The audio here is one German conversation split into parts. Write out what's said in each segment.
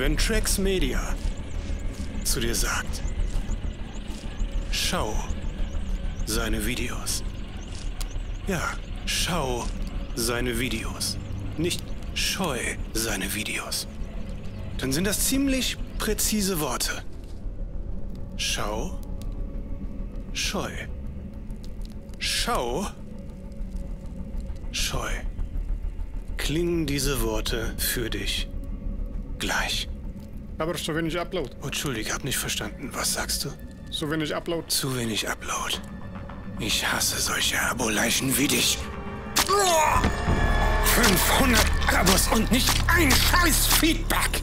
Wenn Trax Media zu dir sagt, schau seine Videos. Ja, schau seine Videos. Nicht scheu seine Videos. Dann sind das ziemlich präzise Worte. Schau, scheu. Schau, scheu. Klingen diese Worte für dich gleich? Aber zu wenig Upload. Oh, Entschuldige, hab nicht verstanden. Was sagst du? Zu wenig Upload. Zu wenig Upload. Ich hasse solche Abo-Leichen wie dich. 500 Abos und nicht ein scheiß Feedback.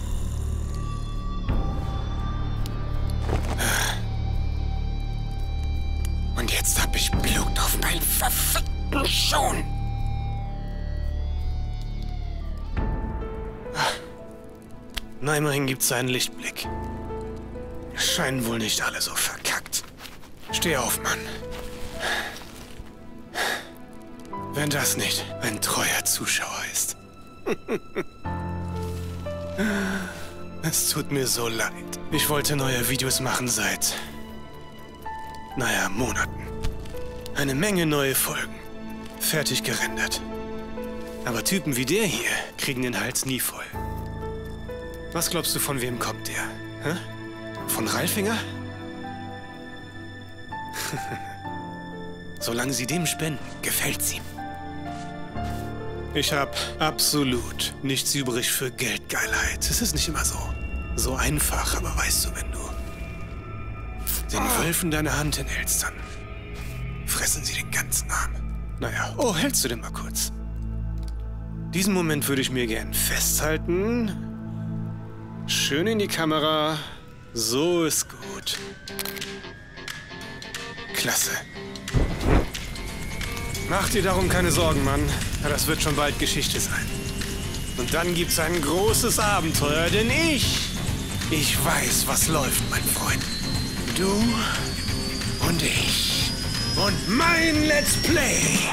Und jetzt hab ich Blut auf meinen verfickten Schon. Na, immerhin gibt's einen Lichtblick. Scheinen wohl nicht alle so verkackt. Steh auf, Mann. Wenn das nicht ein treuer Zuschauer ist. es tut mir so leid. Ich wollte neue Videos machen seit... Naja, Monaten. Eine Menge neue Folgen. Fertig gerendert. Aber Typen wie der hier kriegen den Hals nie voll. Was glaubst du, von wem kommt der? Hä? Von Ralfinger? Solange sie dem spenden, gefällt's ihm. Ich hab absolut nichts übrig für Geldgeilheit. Es ist nicht immer so. So einfach, aber weißt du, wenn du den Wölfen deine Hand hinhältst, dann fressen sie den ganzen Arm. Naja, oh, hältst du den mal kurz? Diesen Moment würde ich mir gern festhalten. Schön in die Kamera. So ist gut. Klasse. Mach dir darum keine Sorgen, Mann. Das wird schon bald Geschichte sein. Und dann gibt's ein großes Abenteuer, denn ich, ich weiß, was läuft, mein Freund. Du und ich und mein Let's Play.